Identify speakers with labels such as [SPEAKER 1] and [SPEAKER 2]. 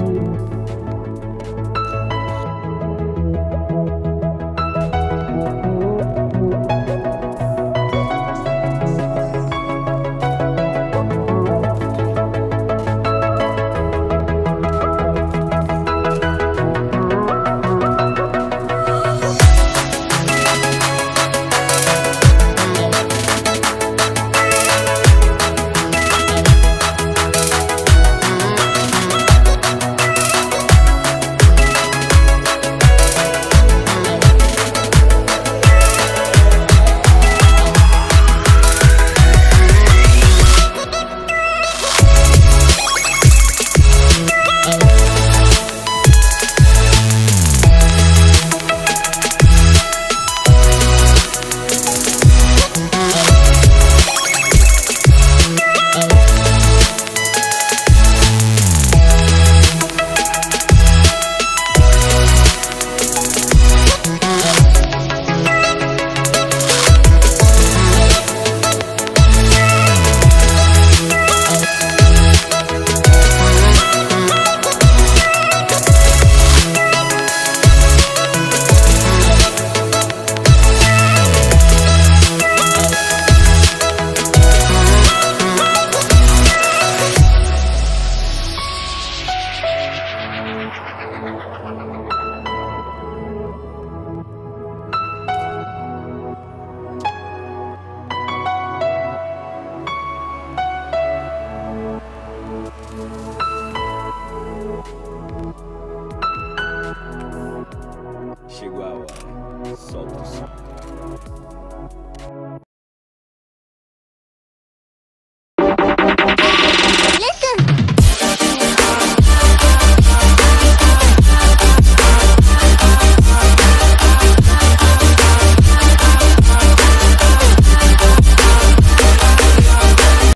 [SPEAKER 1] you.